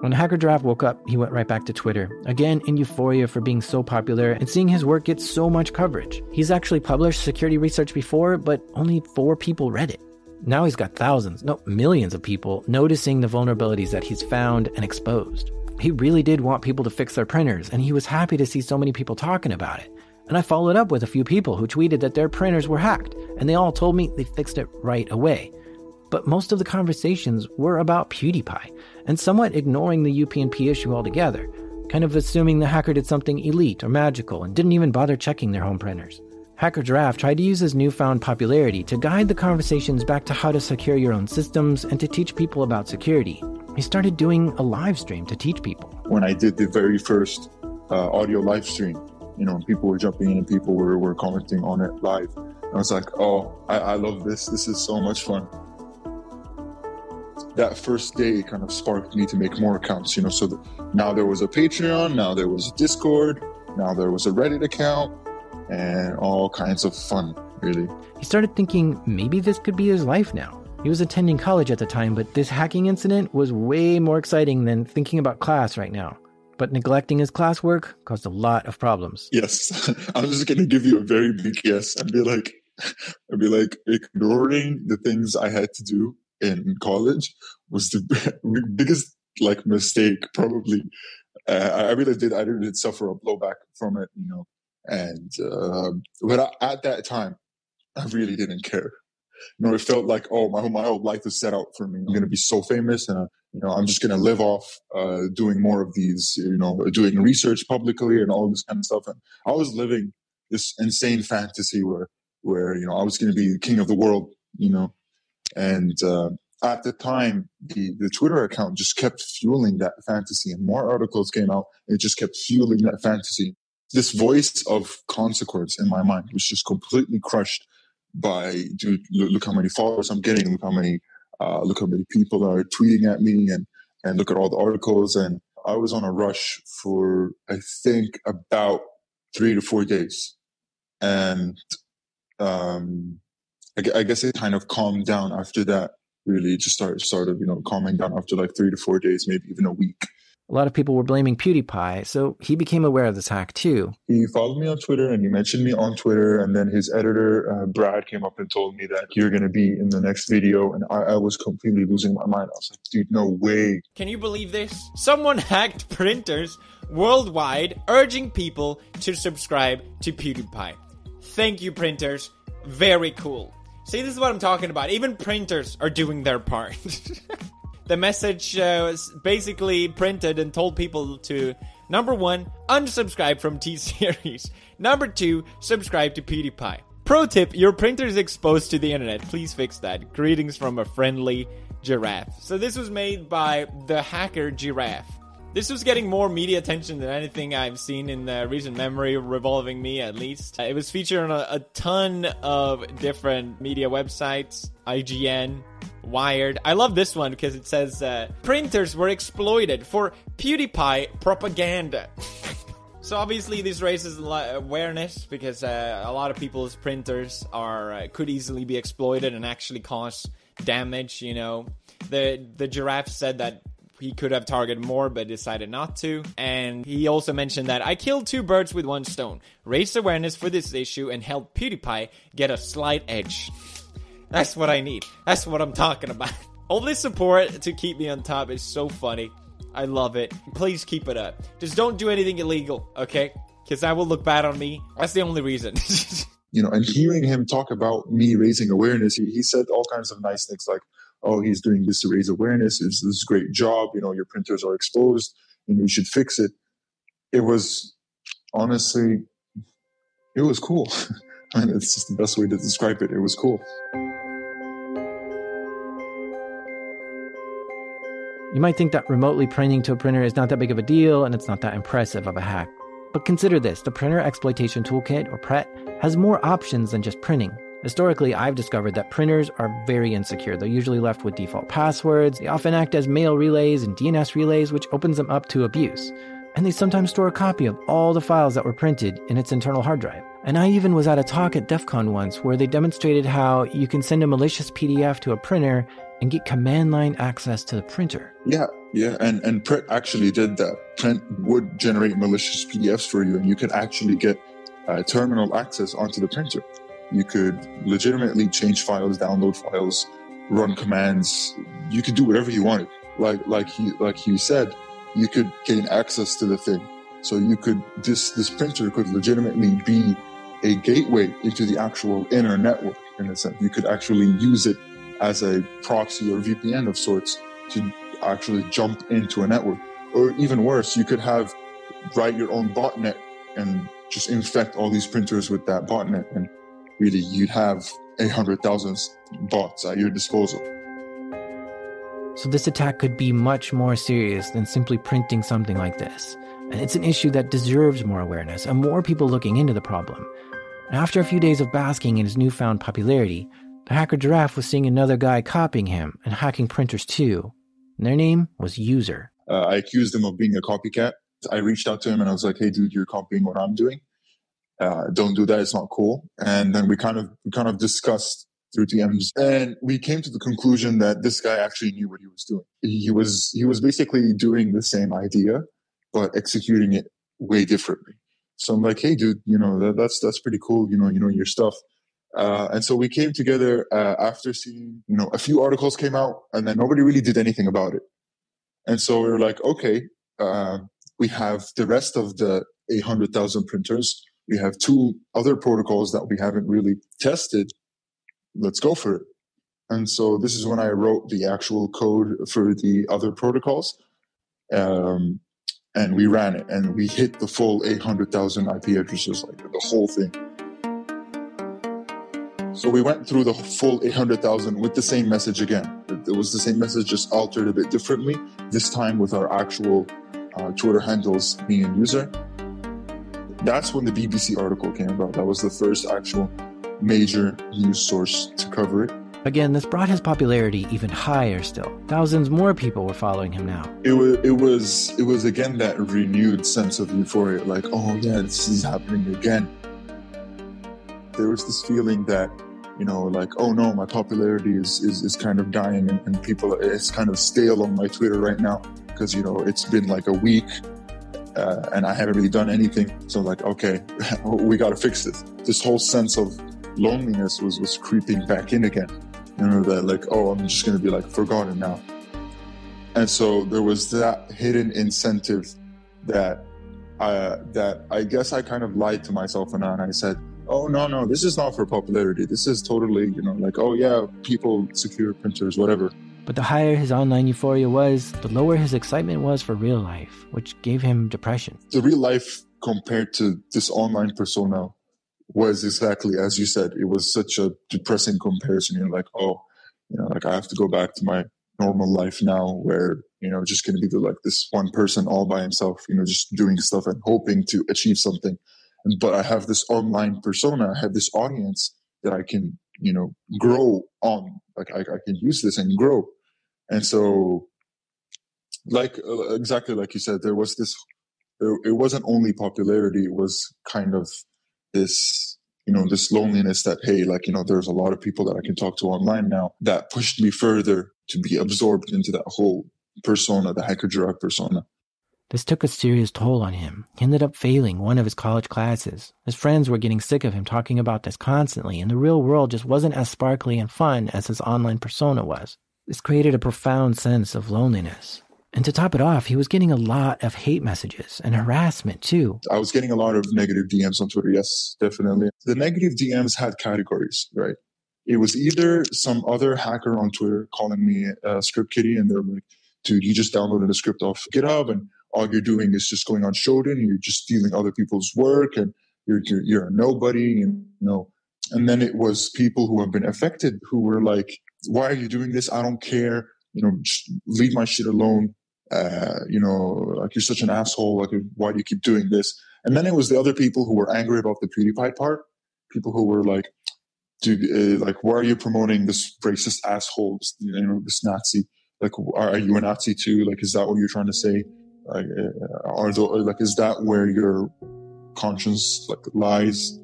When Hacker woke up, he went right back to Twitter, again in euphoria for being so popular and seeing his work get so much coverage. He's actually published security research before, but only four people read it. Now he's got thousands, no, millions of people noticing the vulnerabilities that he's found and exposed. He really did want people to fix their printers, and he was happy to see so many people talking about it. And I followed up with a few people who tweeted that their printers were hacked, and they all told me they fixed it right away but most of the conversations were about PewDiePie, and somewhat ignoring the UPnP issue altogether, kind of assuming the hacker did something elite or magical and didn't even bother checking their home printers. Hacker Giraffe tried to use his newfound popularity to guide the conversations back to how to secure your own systems and to teach people about security. He started doing a live stream to teach people. When I did the very first uh, audio live stream, you know, people were jumping in and people were, were commenting on it live. I was like, oh, I, I love this. This is so much fun that first day kind of sparked me to make more accounts, you know. So now there was a Patreon, now there was a Discord, now there was a Reddit account, and all kinds of fun, really. He started thinking maybe this could be his life now. He was attending college at the time, but this hacking incident was way more exciting than thinking about class right now. But neglecting his classwork caused a lot of problems. Yes, I'm just gonna give you a very big yes and be like, I'd be like ignoring the things I had to do in college was the biggest like mistake probably. Uh, I really did. I did suffer a blowback from it, you know. And uh, but I, at that time, I really didn't care. You know, it felt like, oh, my whole my whole life is set out for me. I'm going to be so famous, and uh, you know, I'm just going to live off uh, doing more of these, you know, doing research publicly and all this kind of stuff. And I was living this insane fantasy where where you know I was going to be king of the world, you know, and uh, at the time the the Twitter account just kept fueling that fantasy, and more articles came out. It just kept fueling that fantasy. This voice of consequence in my mind was just completely crushed by dude. Look, look how many followers I'm getting. Look how many uh, look how many people are tweeting at me, and and look at all the articles. And I was on a rush for I think about three to four days, and um, I, I, guess it kind of calmed down after that. Really, just started sort of you know calming down after like three to four days, maybe even a week. A lot of people were blaming PewDiePie, so he became aware of this hack too. He followed me on Twitter and he mentioned me on Twitter, and then his editor uh, Brad came up and told me that you're going to be in the next video, and I, I was completely losing my mind. I was like, dude, no way. Can you believe this? Someone hacked printers worldwide, urging people to subscribe to PewDiePie. Thank you, printers. Very cool. See, this is what I'm talking about. Even printers are doing their part. the message uh, was basically printed and told people to number one, unsubscribe from T Series. Number two, subscribe to PewDiePie. Pro tip: Your printer is exposed to the internet. Please fix that. Greetings from a friendly giraffe. So this was made by the hacker Giraffe. This was getting more media attention than anything I've seen in the recent memory, revolving me at least. It was featured on a, a ton of different media websites, IGN, Wired. I love this one because it says uh, printers were exploited for PewDiePie propaganda. so obviously this raises awareness because uh, a lot of people's printers are uh, could easily be exploited and actually cause damage. You know, the the giraffe said that he could have targeted more but decided not to. And he also mentioned that I killed two birds with one stone, raised awareness for this issue, and helped PewDiePie get a slight edge. That's what I need. That's what I'm talking about. All this support to keep me on top is so funny. I love it. Please keep it up. Just don't do anything illegal, okay? Because that will look bad on me. That's the only reason. you know, and hearing him talk about me raising awareness, he, he said all kinds of nice things like, oh, he's doing this to raise awareness. It's this great job. You know, your printers are exposed and you should fix it. It was honestly, it was cool. Mean, it's just the best way to describe it. It was cool. You might think that remotely printing to a printer is not that big of a deal and it's not that impressive of a hack. But consider this the Printer Exploitation Toolkit, or PRET, has more options than just printing. Historically, I've discovered that printers are very insecure. They're usually left with default passwords, they often act as mail relays and DNS relays, which opens them up to abuse. And they sometimes store a copy of all the files that were printed in its internal hard drive. And I even was at a talk at DEF CON once where they demonstrated how you can send a malicious PDF to a printer and get command line access to the printer. Yeah, yeah, and and PRET actually did that. PRET would generate malicious PDFs for you, and you could actually get uh, terminal access onto the printer you could legitimately change files, download files, run commands. You could do whatever you wanted. Like like he like he said, you could gain access to the thing. So you could this this printer could legitimately be a gateway into the actual inner network in a sense. You could actually use it as a proxy or VPN of sorts to actually jump into a network. Or even worse, you could have write your own botnet and just infect all these printers with that botnet and really you'd have 800,000 bots at your disposal. So, this attack could be much more serious than simply printing something like this. And it's an issue that deserves more awareness and more people looking into the problem. And after a few days of basking in his newfound popularity, the hacker Giraffe was seeing another guy copying him and hacking printers too. And their name was User. Uh, I accused him of being a copycat. I reached out to him and I was like, hey, dude, you're copying what I'm doing uh, don't do that. It's not cool. And then we kind of we kind of discussed through DMs, and we came to the conclusion that this guy actually knew what he was doing. He was he was basically doing the same idea, but executing it way differently. So I'm like, hey, dude, you know that, that's that's pretty cool. You know, you know your stuff. Uh, and so we came together uh, after seeing, you know, a few articles came out, and then nobody really did anything about it. And so we were like, okay, uh, we have the rest of the 800,000 printers. We have two other protocols that we haven't really tested. Let's go for it. And so this is when I wrote the actual code for the other protocols. Um, and we ran it and we hit the full 800,000 IP addresses, like the whole thing. So we went through the full 800,000 with the same message again. It was the same message, just altered a bit differently, this time with our actual uh, Twitter handles, and user. That's when the BBC article came about. That was the first actual major news source to cover it. Again, this brought his popularity even higher still. Thousands more people were following him now. It was, it was, it was again that renewed sense of euphoria, like, oh yeah, this is happening again. There was this feeling that you know, like, oh no, my popularity is, is, is kind of dying and, and people, it's kind of stale on my Twitter right now because, you know, it's been like a week uh, and I haven't really done anything. So like, okay, we got to fix this. This whole sense of loneliness was, was creeping back in again. You know, that like, oh, I'm just going to be like forgotten now. And so there was that hidden incentive that, uh, that I guess I kind of lied to myself and I said, oh no no this is not for popularity this is totally you know like oh yeah people secure printers whatever but the higher his online euphoria was the lower his excitement was for real life which gave him depression the real life compared to this online persona was exactly as you said it was such a depressing comparison you're like oh you know like i have to go back to my normal life now where you know just going to be like this one person all by himself you know just doing stuff and hoping to achieve something And but I have this online persona, I have this audience that I can, you know, grow on. Like I, I can use this and grow. And so, like uh, exactly like you said, there was this. It wasn't only popularity; it was kind of this, you know, this loneliness that hey, like you know, there's a lot of people that I can talk to online now. That pushed me further to be absorbed into that whole persona, the hacker giraffe persona. This took a serious toll on him. He ended up failing one of his college classes. His friends were getting sick of him talking about this constantly, and the real world just wasn't as sparkly and fun as his online persona was. This created a profound sense of loneliness. And to top it off, he was getting a lot of hate messages and harassment too. I was getting a lot of negative DMs on Twitter. Yes, definitely. The negative DMs had categories, right? It was either some other hacker on Twitter calling me a script kiddie, and they're like, dude, you just downloaded a script off GitHub and all you're doing is just going on Shodan you're just stealing other people's work and you're, you're, you're a nobody you know and then it was people who have been affected who were like why are you doing this? I don't care. You know leave my shit alone. Uh, you know like you're such an asshole. Like why do you keep doing this? And then it was the other people who were angry about the pewdiepie part. People who were like dude uh, like why are you promoting this racist asshole this, you know this nazi? Like are you a nazi too? Like is that what you're trying to say? Like, uh, are the, like is that where your conscience like lies?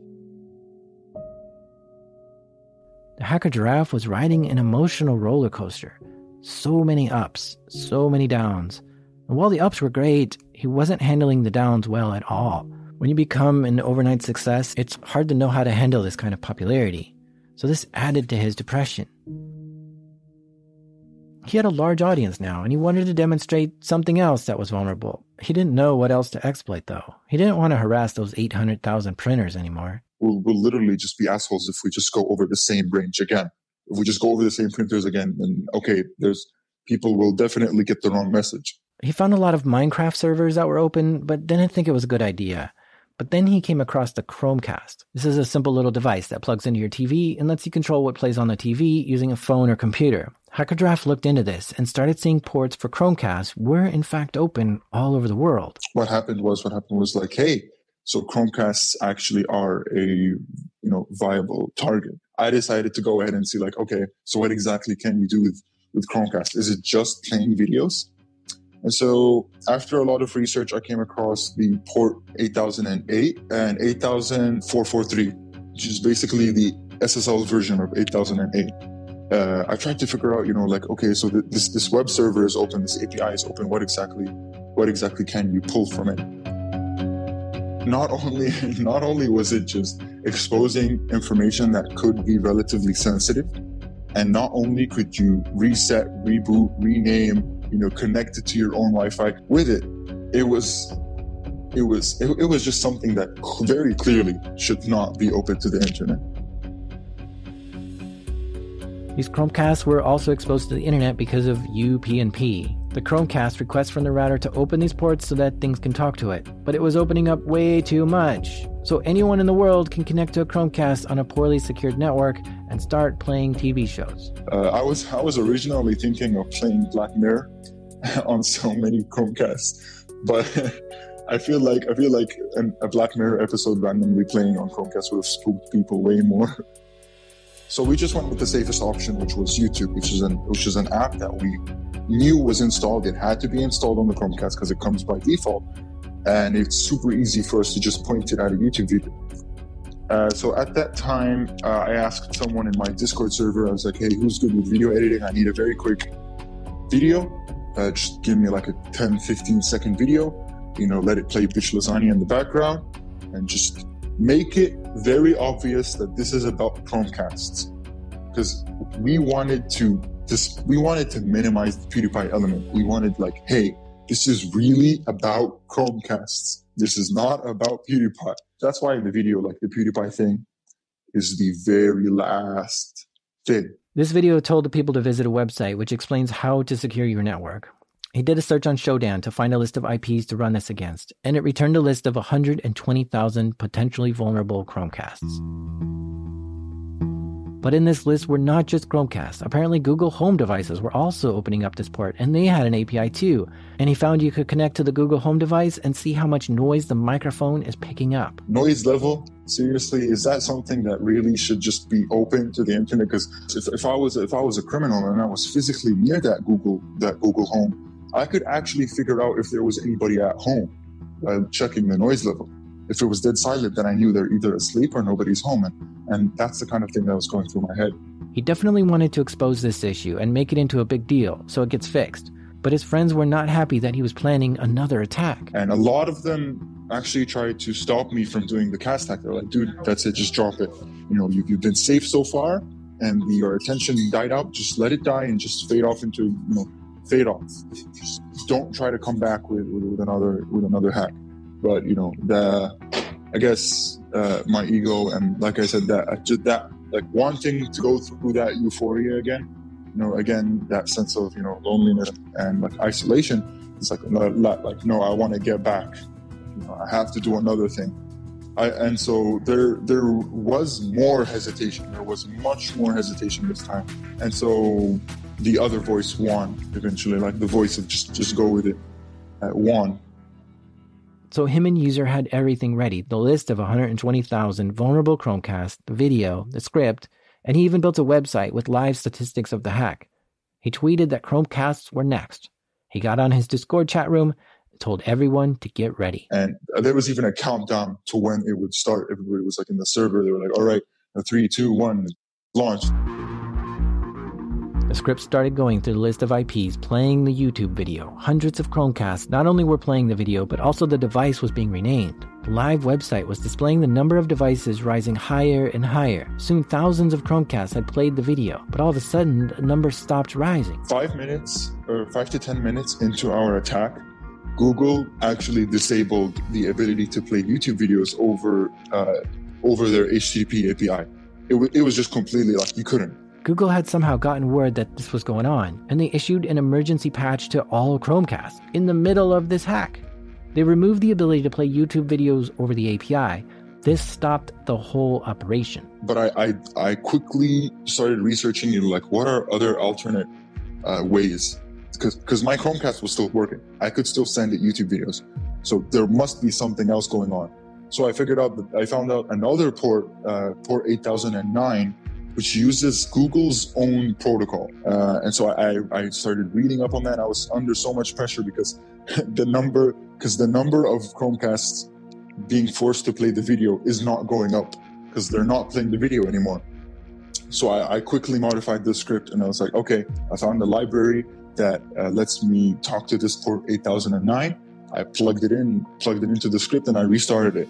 The hacker giraffe was riding an emotional roller coaster. So many ups, so many downs. And while the ups were great, he wasn't handling the downs well at all. When you become an overnight success, it's hard to know how to handle this kind of popularity. So this added to his depression. He had a large audience now, and he wanted to demonstrate something else that was vulnerable. He didn't know what else to exploit, though. He didn't want to harass those 800,000 printers anymore. We'll, we'll literally just be assholes if we just go over the same range again. If we just go over the same printers again, then okay, there's people will definitely get the wrong message. He found a lot of Minecraft servers that were open, but didn't think it was a good idea. But then he came across the Chromecast. This is a simple little device that plugs into your TV and lets you control what plays on the TV using a phone or computer. HackerGiraffe looked into this and started seeing ports for Chromecast were in fact open all over the world. What happened was what happened was like, hey, so Chromecasts actually are a you know viable target. I decided to go ahead and see like, okay, so what exactly can you do with with Chromecast? Is it just playing videos? And so after a lot of research, I came across the port 8008 and 8443, which is basically the SSL version of 8008. Uh, I tried to figure out, you know, like, okay, so th- this this web server is open, this API is open. What exactly, what exactly can you pull from it? Not only, not only was it just exposing information that could be relatively sensitive, and not only could you reset, reboot, rename, you know, connect it to your own Wi-Fi with it, it was it was it, it was just something that very clearly should not be open to the internet. These Chromecasts were also exposed to the internet because of UPnP. The Chromecast requests from the router to open these ports so that things can talk to it, but it was opening up way too much. So anyone in the world can connect to a Chromecast on a poorly secured network and start playing TV shows. Uh, I was I was originally thinking of playing Black Mirror on so many Chromecasts, but I feel like I feel like an, a Black Mirror episode randomly playing on Chromecast would have spooked people way more. So we just went with the safest option, which was YouTube, which is an which is an app that we knew was installed. It had to be installed on the Chromecast because it comes by default, and it's super easy for us to just point it at a YouTube video. Uh, so at that time, uh, I asked someone in my Discord server. I was like, "Hey, who's good with video editing? I need a very quick video. Uh, just give me like a 10, 15 second video. You know, let it play Bitch Lasagna in the background, and just make it very obvious that this is about Chromecasts because we wanted to just we wanted to minimize the PewDiePie element. We wanted like, hey, this is really about Chromecasts. This is not about PewDiePie. That's why in the video, like the PewDiePie thing, is the very last thing. This video told the people to visit a website which explains how to secure your network. He did a search on Shodan to find a list of IPs to run this against, and it returned a list of 120,000 potentially vulnerable Chromecasts. But in this list were not just Chromecasts. Apparently, Google Home devices were also opening up this port, and they had an API too. And he found you could connect to the Google Home device and see how much noise the microphone is picking up. Noise level, seriously, is that something that really should just be open to the internet? Because if, if I was if I was a criminal and I was physically near that Google that Google Home, I could actually figure out if there was anybody at home by checking the noise level. If it was dead silent, then I knew they're either asleep or nobody's home. And, and that's the kind of thing that was going through my head. He definitely wanted to expose this issue and make it into a big deal so it gets fixed. But his friends were not happy that he was planning another attack. And a lot of them actually tried to stop me from doing the cast hack. They're like, dude, that's it, just drop it. You know, you've, you've been safe so far and your attention died out. Just let it die and just fade off into, you know, fade off. Just don't try to come back with, with, with another with another hack. But you know, the I guess uh, my ego and like I said that just that like wanting to go through that euphoria again. You know, again that sense of you know loneliness and like isolation. It's like like no, I want to get back. You know, I have to do another thing. I, and so there there was more hesitation. There was much more hesitation this time. And so the other voice won eventually, like the voice of just just go with it, uh, won. So him and user had everything ready: the list of 120,000 vulnerable Chromecasts, the video, the script, and he even built a website with live statistics of the hack. He tweeted that Chromecasts were next. He got on his Discord chat room, told everyone to get ready. And there was even a countdown to when it would start. Everybody was like in the server. They were like, "All right, three, two, one, launch." Script started going through the list of IPs playing the YouTube video. Hundreds of Chromecasts not only were playing the video, but also the device was being renamed. The live website was displaying the number of devices rising higher and higher. Soon thousands of Chromecasts had played the video, but all of a sudden the number stopped rising. Five minutes or five to ten minutes into our attack, Google actually disabled the ability to play YouTube videos over uh, over their HTTP API. It, w- it was just completely like you couldn't. Google had somehow gotten word that this was going on, and they issued an emergency patch to all Chromecast in the middle of this hack. They removed the ability to play YouTube videos over the API. This stopped the whole operation. But I, I, I quickly started researching, you know, like what are other alternate uh, ways? Because my Chromecast was still working. I could still send it YouTube videos. So there must be something else going on. So I figured out that I found out another port, uh, port 8009, which uses Google's own protocol. Uh, and so I, I started reading up on that. I was under so much pressure because the number, because the number of Chromecasts being forced to play the video is not going up because they're not playing the video anymore. So I, I quickly modified the script and I was like, okay, I found a library that uh, lets me talk to this port 8009. I plugged it in, plugged it into the script, and I restarted it.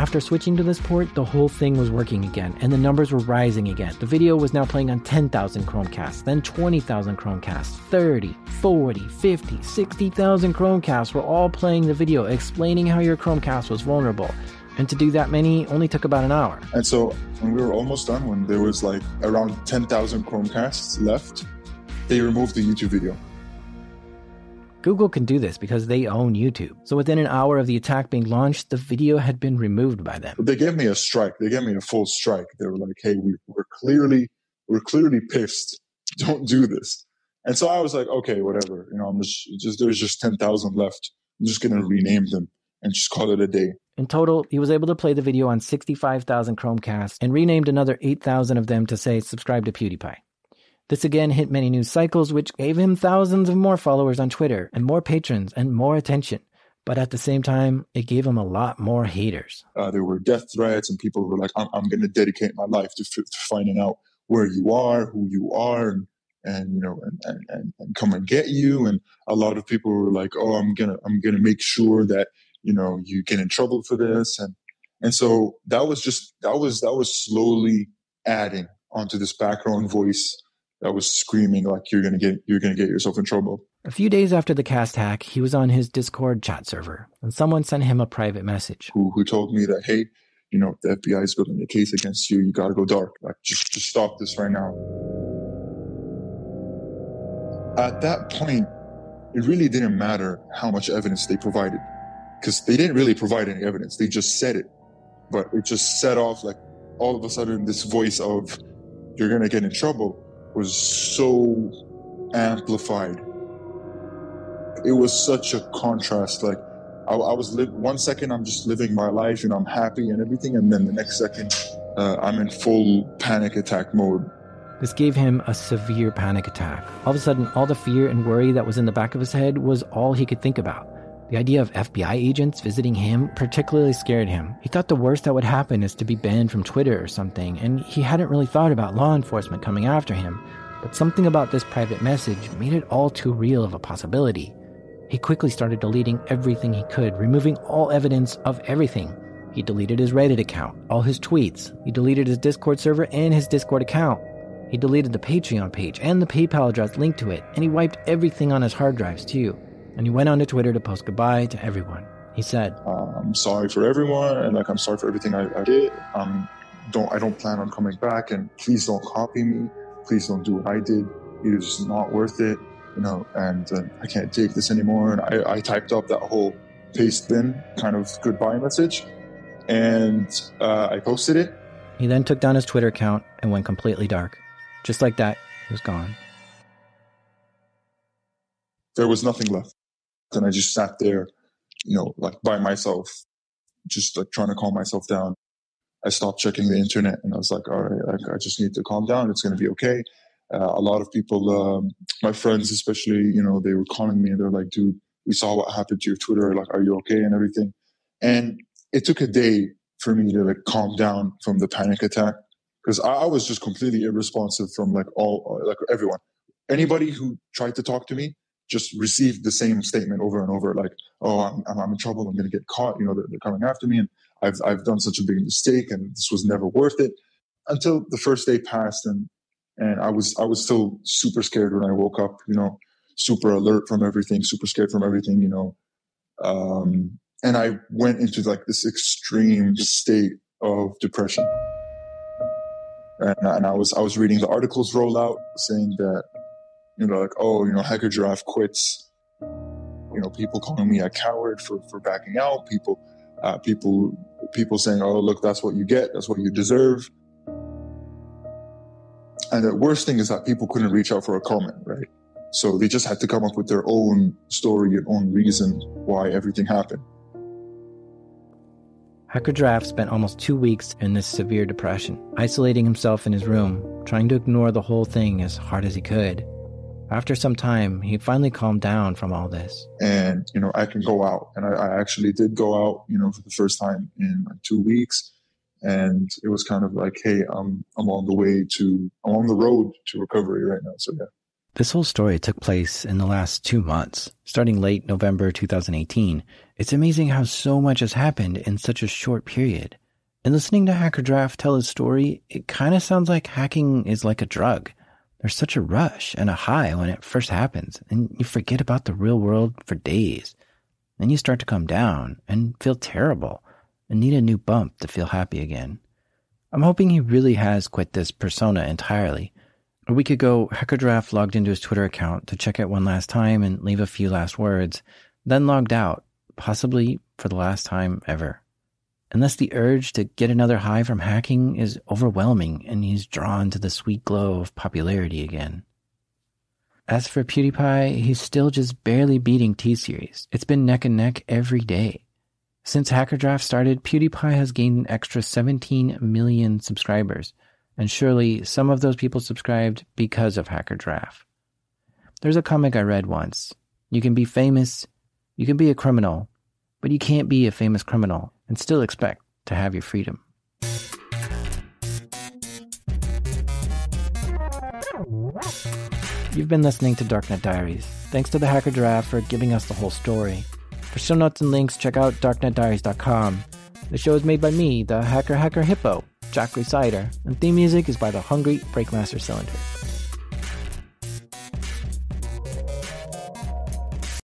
After switching to this port, the whole thing was working again, and the numbers were rising again. The video was now playing on 10,000 Chromecasts, then 20,000 Chromecasts, 30, 40, 50, 60,000 Chromecasts were all playing the video explaining how your Chromecast was vulnerable. And to do that many only took about an hour. And so when we were almost done, when there was like around 10,000 Chromecasts left, they removed the YouTube video. Google can do this because they own YouTube. So within an hour of the attack being launched, the video had been removed by them. They gave me a strike. They gave me a full strike. They were like, "Hey, we, we're clearly we're clearly pissed. Don't do this." And so I was like, "Okay, whatever. You know, I'm just just there's just ten thousand left. I'm just gonna rename them and just call it a day." In total, he was able to play the video on 65,000 Chromecasts and renamed another 8,000 of them to say subscribe to PewDiePie. This again hit many news cycles, which gave him thousands of more followers on Twitter and more patrons and more attention. But at the same time, it gave him a lot more haters. Uh, there were death threats, and people were like, I'm, I'm going to dedicate my life to, to finding out where you are, who you are, and, and you know, and, and, and come and get you. And a lot of people were like, oh, I'm going to, I'm to make sure that, you know, you get in trouble for this. And, and so that was just, that was, that was slowly adding onto this background voice that was screaming like you're gonna get you're gonna get yourself in trouble. A few days after the cast hack, he was on his Discord chat server, and someone sent him a private message. Who who told me that hey, you know the FBI is building a case against you. You got to go dark. Like just just stop this right now. At that point, it really didn't matter how much evidence they provided, because they didn't really provide any evidence. They just said it, but it just set off like all of a sudden this voice of you're gonna get in trouble was so amplified. It was such a contrast. Like I, I was li- one second I'm just living my life and I'm happy and everything, and then the next second uh, I'm in full panic attack mode. This gave him a severe panic attack. All of a sudden, all the fear and worry that was in the back of his head was all he could think about. The idea of FBI agents visiting him particularly scared him. He thought the worst that would happen is to be banned from Twitter or something, and he hadn't really thought about law enforcement coming after him. But something about this private message made it all too real of a possibility. He quickly started deleting everything he could, removing all evidence of everything. He deleted his Reddit account, all his tweets. He deleted his Discord server and his Discord account. He deleted the Patreon page and the PayPal address linked to it, and he wiped everything on his hard drives too and he went on to Twitter to post goodbye to everyone. He said, uh, "I'm sorry for everyone, and like I'm sorry for everything I, I did. Um, don't I don't plan on coming back, and please don't copy me. Please don't do what I did. It is not worth it, you know. And uh, I can't take this anymore." And I, I typed up that whole paste bin kind of goodbye message, and uh, I posted it. He then took down his Twitter account and went completely dark. Just like that, he was gone. There was nothing left. And I just sat there, you know, like by myself, just like trying to calm myself down. I stopped checking the internet and I was like, all right, like, I just need to calm down. It's going to be okay. Uh, a lot of people, um, my friends especially, you know, they were calling me and they're like, dude, we saw what happened to your Twitter. Like, are you okay? And everything. And it took a day for me to like calm down from the panic attack because I, I was just completely irresponsive from like all, like everyone. Anybody who tried to talk to me, just received the same statement over and over, like, "Oh, I'm, I'm in trouble. I'm going to get caught. You know, they're, they're, coming after me, and I've I've done such a big mistake, and this was never worth it." Until the first day passed, and and I was I was still super scared when I woke up. You know, super alert from everything, super scared from everything. You know, um, and I went into like this extreme state of depression. And, and I was I was reading the articles roll out saying that you know, like, oh, you know, Hacker Giraffe quits. You know, people calling me a coward for, for backing out. People, uh, people, people saying, oh, look, that's what you get. That's what you deserve. And the worst thing is that people couldn't reach out for a comment, right? So they just had to come up with their own story and own reason why everything happened. Hacker Giraffe spent almost two weeks in this severe depression, isolating himself in his room, trying to ignore the whole thing as hard as he could. After some time, he finally calmed down from all this. And, you know, I can go out. And I, I actually did go out, you know, for the first time in like two weeks. and it was kind of like, hey, I'm I'm on the way to I'm on the road to recovery right now. So yeah. This whole story took place in the last two months, starting late November 2018. It's amazing how so much has happened in such a short period. And listening to Hacker Giraffe tell his story, it kind of sounds like hacking is like a drug. There's such a rush and a high when it first happens, and you forget about the real world for days. Then you start to come down and feel terrible and need a new bump to feel happy again. I'm hoping he really has quit this persona entirely a week ago, HackerGiraffe logged into his Twitter account to check it one last time and leave a few last words, then logged out, possibly for the last time ever. Unless the urge to get another high from hacking is overwhelming and he's drawn to the sweet glow of popularity again. As for PewDiePie, he's still just barely beating T Series. It's been neck and neck every day. Since HackerGiraffe started, PewDiePie has gained an extra 17 million subscribers, and surely some of those people subscribed because of Hacker Giraffe. There's a comic I read once. You can be famous, you can be a criminal, but you can't be a famous criminal and still expect to have your freedom. You've been listening to Darknet Diaries. Thanks to the Hacker Giraffe for giving us the whole story. For show notes and links, check out darknetdiaries.com. The show is made by me, the Hacker Hacker Hippo. Jack Rhysider, and theme music is by the Hungry Breakmaster Cylinder.